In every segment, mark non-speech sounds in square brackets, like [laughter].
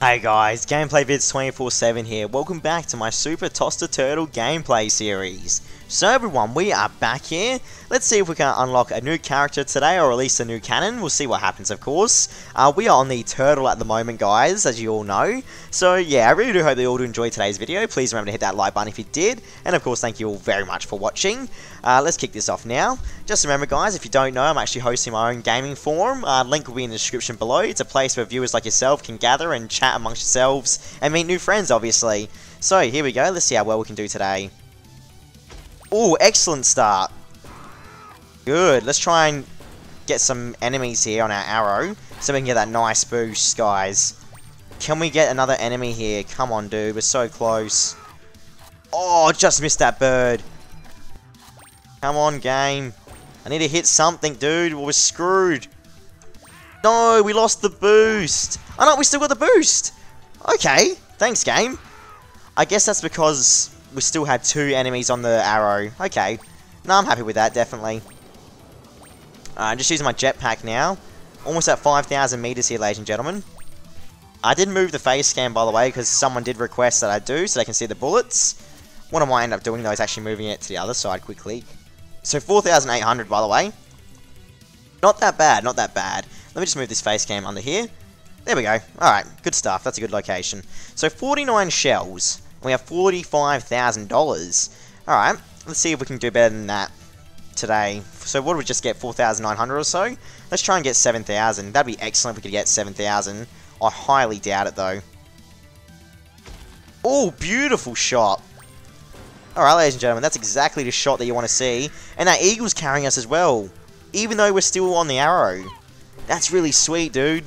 Hey guys, Gameplay Vids 24-7 here. Welcome back to my Super Toss The Turtle gameplay series. So everyone, we are back here. Let's see if we can unlock a new character today or at least a new cannon. We'll see what happens of course. Uh, we are on the turtle at the moment guys, as you all know. So yeah, I really do hope you all do enjoy today's video. Please remember to hit that like button if you did. And of course, thank you all very much for watching. Uh, let's kick this off now. Just remember guys, if you don't know, I'm actually hosting my own gaming forum. Uh, link will be in the description below. It's a place where viewers like yourself can gather and chat amongst yourselves and meet new friends obviously. So here we go, let's see how well we can do today. Oh, excellent start. Good. Let's try and get some enemies here on our arrow so we can get that nice boost, guys. Can we get another enemy here? Come on, dude. We're so close. Oh, just missed that bird. Come on, game. I need to hit something, dude. We're screwed. No, we lost the boost. Oh, no, we still got the boost. Okay. Thanks, game. I guess that's because we still had two enemies on the arrow. Okay. No, I'm happy with that, definitely. I'm just using my jetpack now. Almost at 5,000 meters here, ladies and gentlemen. I did move the face scan, by the way, because someone did request that I do, so they can see the bullets. What am I end up doing, though, is actually moving it to the other side quickly. So 4,800, by the way. Not that bad, not that bad. Let me just move this face cam under here. There we go. Alright, good stuff. That's a good location. So 49 shells. We have $45,000. Alright, let's see if we can do better than that today. So what did we just get? 4,900 or so? Let's try and get 7,000. That'd be excellent if we could get 7,000. I highly doubt it though. Oh, beautiful shot. Alright, ladies and gentlemen, that's exactly the shot that you want to see. And that eagle's carrying us as well. Even though we're still on the arrow. That's really sweet, dude.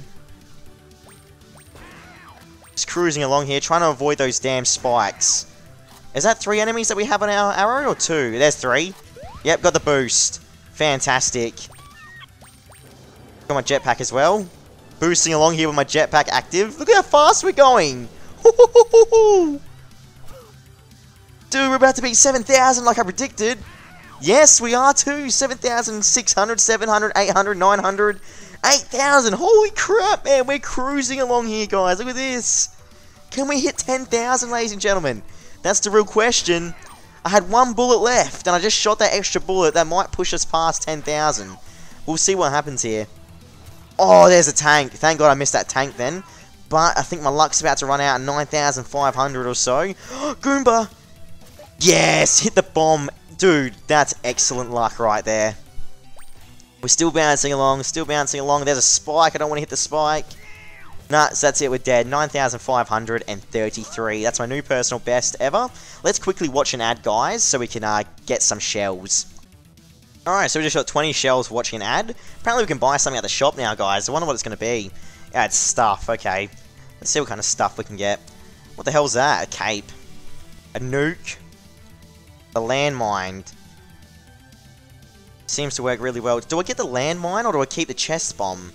Just cruising along here, trying to avoid those damn spikes. Is that three enemies that we have on our arrow, or two? There's three. Yep, got the boost. Fantastic. Got my jetpack as well. Boosting along here with my jetpack active. Look at how fast we're going. [laughs] Dude, we're about to beat 7,000 like I predicted. Yes, we are too. 7,600, 700, 800, 900, 8,000. Holy crap, man. We're cruising along here, guys. Look at this. Can we hit 10,000, ladies and gentlemen? That's the real question. I had one bullet left, and I just shot that extra bullet that might push us past 10,000. We'll see what happens here. Oh, there's a tank. Thank God I missed that tank then. But I think my luck's about to run out at 9,500 or so. [gasps] Goomba! Yes! Hit the bomb. Dude, that's excellent luck right there. We're still bouncing along, still bouncing along. There's a spike. I don't want to hit the spike. Nah, so that's it. We're dead. 9,533. That's my new personal best ever. Let's quickly watch an ad, guys, so we can uh, get some shells. Alright, so we just got 20 shells watching an ad. Apparently we can buy something at the shop now, guys. I wonder what it's going to be. Yeah, it's stuff. Okay. Let's see what kind of stuff we can get. What the hell's that? A cape. A nuke. A landmine. Seems to work really well. Do I get the landmine or do I keep the chest bomb?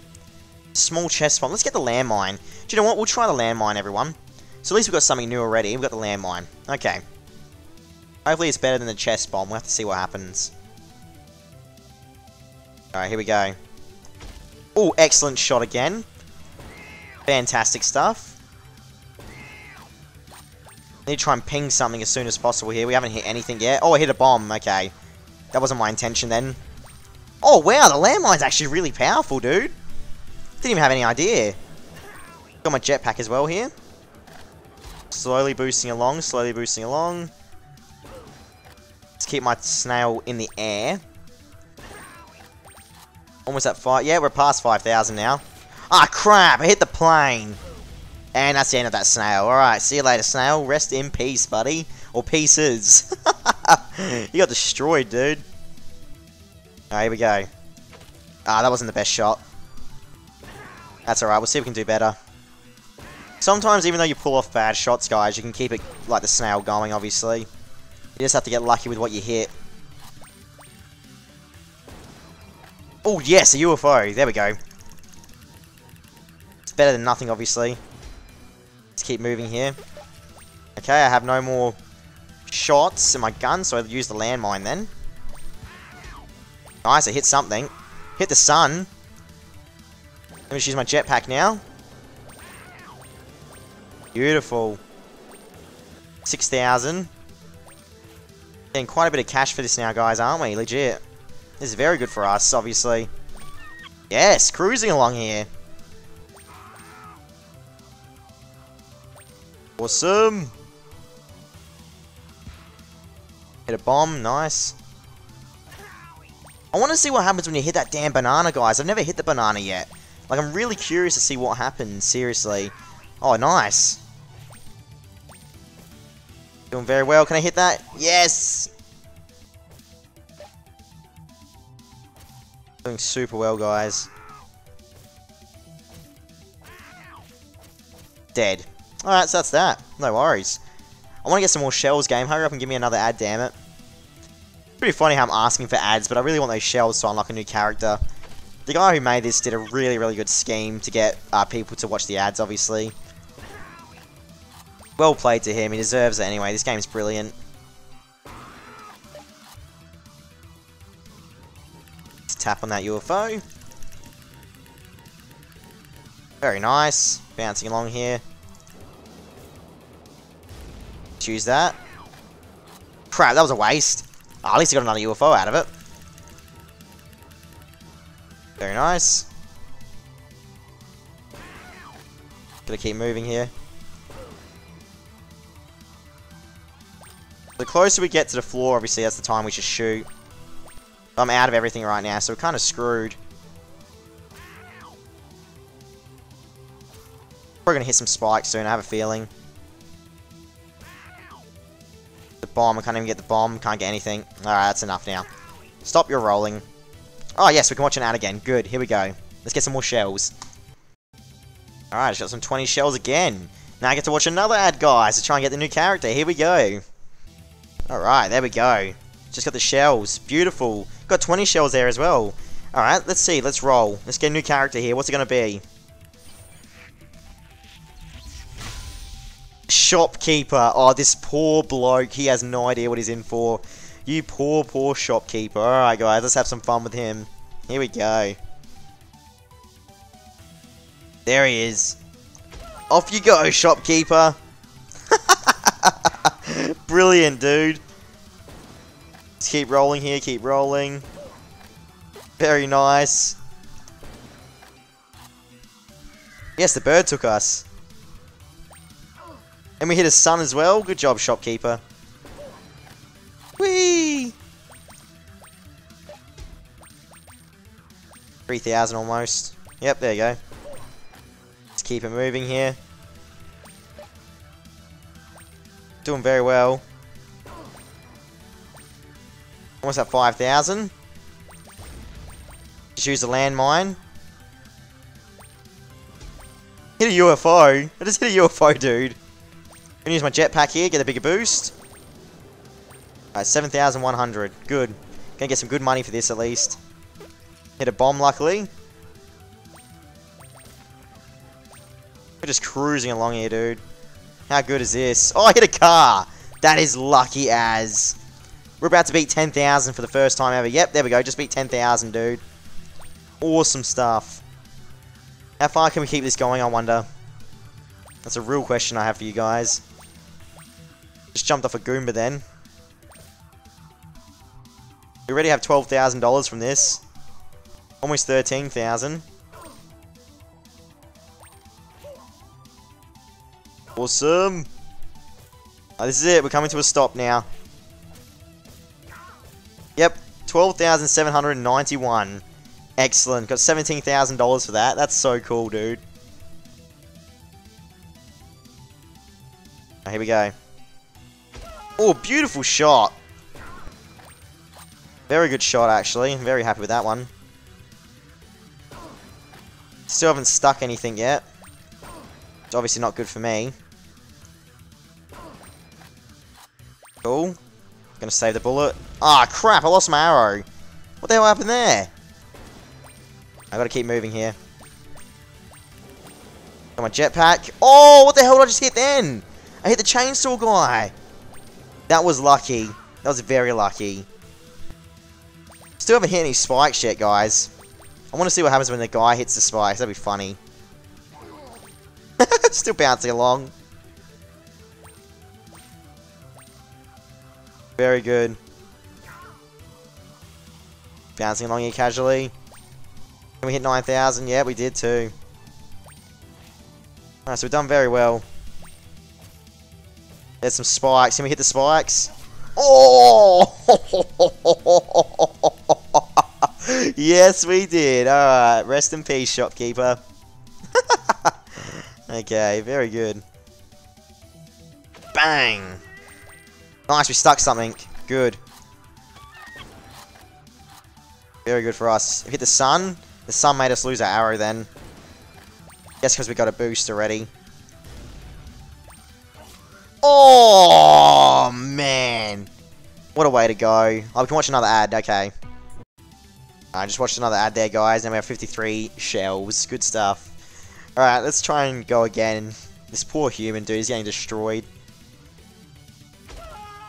Small chest bomb. Let's get the landmine. Do you know what? We'll try the landmine, everyone. So at least we've got something new already. We've got the landmine. Okay. Hopefully it's better than the chest bomb. We'll have to see what happens. Alright, here we go. Oh, excellent shot again. Fantastic stuff. Need to try and ping something as soon as possible here. We haven't hit anything yet. Oh, I hit a bomb. Okay. That wasn't my intention then. Oh, wow. The landmine's actually really powerful, dude. Didn't even have any idea. Got my jetpack as well here. Slowly boosting along, slowly boosting along. Let's keep my snail in the air. Almost at five. Yeah, we're past 5,000 now. Ah, crap. I hit the plane. And that's the end of that snail. Alright, see you later, snail. Rest in peace, buddy. Or pieces. [laughs] you got destroyed, dude. Alright, here we go. Ah, that wasn't the best shot. That's alright, we'll see if we can do better. Sometimes, even though you pull off bad shots, guys, you can keep it, like the snail, going, obviously. You just have to get lucky with what you hit. Oh, yes, a UFO. There we go. It's better than nothing, obviously. Let's keep moving here. Okay, I have no more shots in my gun, so I'll use the landmine then. Nice, I hit something. Hit the sun. Let me just use my jetpack now. Beautiful. 6,000. Getting quite a bit of cash for this now, guys, aren't we? Legit. This is very good for us, obviously. Yes, cruising along here. Awesome. Hit a bomb, nice. I want to see what happens when you hit that damn banana, guys. I've never hit the banana yet. Like, I'm really curious to see what happens, seriously. Oh, nice. Doing very well. Can I hit that? Yes! Doing super well, guys. Dead. Alright, so that's that. No worries. I want to get some more shells, game. Hurry up and give me another ad, damn it. Pretty funny how I'm asking for ads, but I really want those shells to unlock a new character. The guy who made this did a really, really good scheme to get uh, people to watch the ads, obviously. Well played to him. He deserves it anyway. This game's brilliant. Tap on that UFO. Very nice. Bouncing along here. Choose that. Crap, that was a waste. Oh, at least I got another UFO out of it. Very nice. Gotta keep moving here. The closer we get to the floor, obviously, that's the time we should shoot. I'm out of everything right now, so we're kind of screwed. We're gonna hit some spikes soon, I have a feeling. Bomb, I can't even get the bomb, can't get anything. Alright, that's enough now. Stop your rolling. Oh yes, we can watch an ad again. Good, here we go. Let's get some more shells. Alright, I got some 20 shells again. Now I get to watch another ad, guys, to try and get the new character. Here we go. Alright, there we go. Just got the shells. Beautiful. Got 20 shells there as well. Alright, let's see. Let's roll. Let's get a new character here. What's it going to be? Shopkeeper. Oh, this poor bloke. He has no idea what he's in for. You poor, poor shopkeeper. Alright, guys. Let's have some fun with him. Here we go. There he is. Off you go, shopkeeper. [laughs] Brilliant, dude. Let's keep rolling here, keep rolling. Very nice. Yes, the bird took us. And we hit a sun as well. Good job, shopkeeper. Whee! 3,000 almost. Yep, there you go. Let's keep it moving here. Doing very well. Almost at 5,000. Just use a landmine. Hit a UFO. I just hit a UFO, dude. Gonna use my jetpack here, get a bigger boost. Uh, Alright, 7,100. Good. Gonna get some good money for this at least. Hit a bomb, luckily. We're just cruising along here, dude. How good is this? Oh, I hit a car! That is lucky as. We're about to beat 10,000 for the first time ever. Yep, there we go. Just beat 10,000, dude. Awesome stuff. How far can we keep this going, I wonder? That's a real question I have for you guys. Just jumped off a Goomba then. We already have $12,000 from this. Almost 13,000. Awesome. Oh, this is it. We're coming to a stop now. Yep. 12,791. Excellent. Got $17,000 for that. That's so cool, dude. Oh, here we go. Oh, beautiful shot. Very good shot, actually. I'm very happy with that one. Still haven't stuck anything yet. It's obviously not good for me. Cool. Gonna save the bullet. Ah, crap, I lost my arrow. What the hell happened there? I gotta keep moving here. Got my jetpack. Oh, what the hell did I just hit then? I hit the chainsaw guy. That was lucky. That was very lucky. Still haven't hit any spikes yet, guys. I want to see what happens when the guy hits the spikes. That'd be funny. [laughs] Still bouncing along. Very good. Bouncing along here casually. Can we hit 9,000? Yeah, we did too. Alright, so we've done very well. There's some spikes. Can we hit the spikes? Oh! [laughs] yes, we did. Alright, rest in peace, shopkeeper. [laughs] okay, very good. Bang! Nice, we stuck something. Good. Very good for us. Hit the sun. The sun made us lose our arrow then. Guess because we got a boost already. Oh, man. What a way to go. Oh, we can watch another ad. Okay. I just watched another ad there, guys. And we have 53 shells. Good stuff. Alright, let's try and go again. This poor human dude is getting destroyed.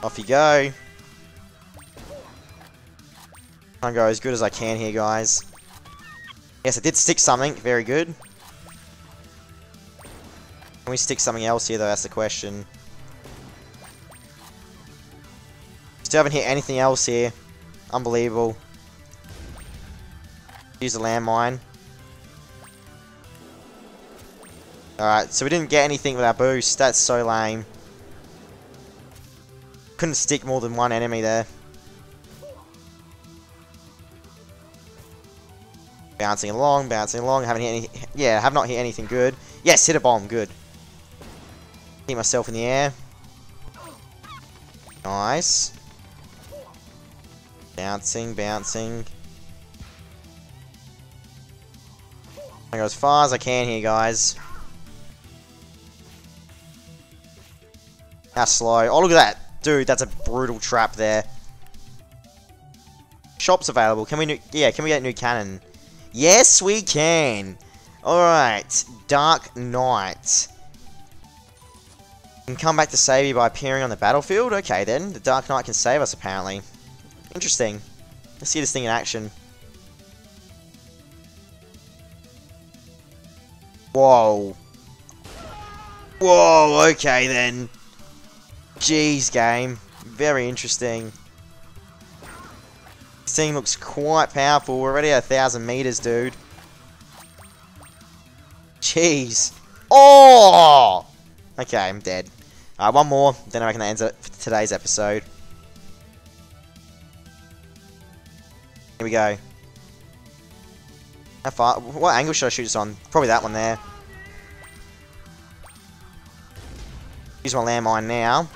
Off you go. And go as good as I can here, guys. Yes, I did stick something. Very good. Can we stick something else here, though? That's the question. Still haven't hit anything else here. Unbelievable. Use a landmine. Alright, so we didn't get anything with our boost. That's so lame. Couldn't stick more than one enemy there. Bouncing along, bouncing along. Haven't hit any. Yeah, have not hit anything good. Yes, hit a bomb. Good. Keep myself in the air. Nice. Bouncing, bouncing. I go as far as I can here, guys. How slow. Oh, look at that. Dude, that's a brutal trap there. Shops available. Can we... Yeah, can we get new cannon? Yes, we can. Alright. Dark Knight. Can come back to save you by appearing on the battlefield? Okay, then. The Dark Knight can save us, apparently. Interesting. Let's see this thing in action. Whoa. Whoa, okay then. Jeez, game. Very interesting. This thing looks quite powerful. We're already at a thousand meters, dude. Jeez. Oh! Okay, I'm dead. Alright, one more. Then I reckon that ends it for today's episode. Here we go. How far? What angle should I shoot this on? Probably that one there. Use my landmine now.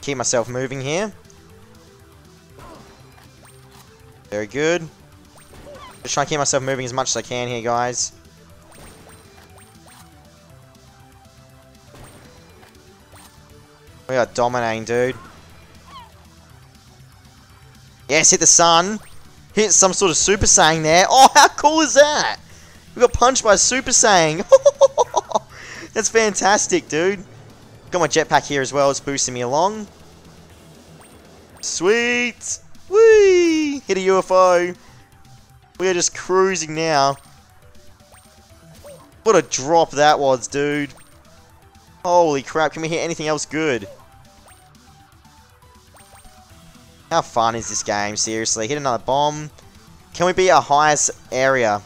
Keep myself moving here. Very good. Just trying to keep myself moving as much as I can here, guys. We are dominating, dude. Yes, hit the sun. Hit some sort of Super Saiyan there. [laughs] Oh, how cool is that? We got punched by Super Saiyan. [laughs] That's fantastic, dude. Got my jetpack here as well. It's boosting me along. Sweet. Whee! Hit a UFO. We are just cruising now. What a drop that was, dude. Holy crap, can we hit anything else good? How fun is this game, seriously? Hit another bomb. Can we be our highest area?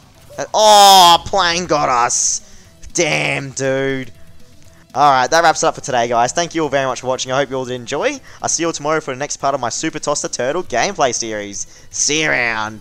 Oh, plane got us. Damn, dude. Alright, that wraps it up for today, guys. Thank you all very much for watching. I hope you all did enjoy. I'll see you all tomorrow for the next part of my Super Toss The Turtle gameplay series. See you around.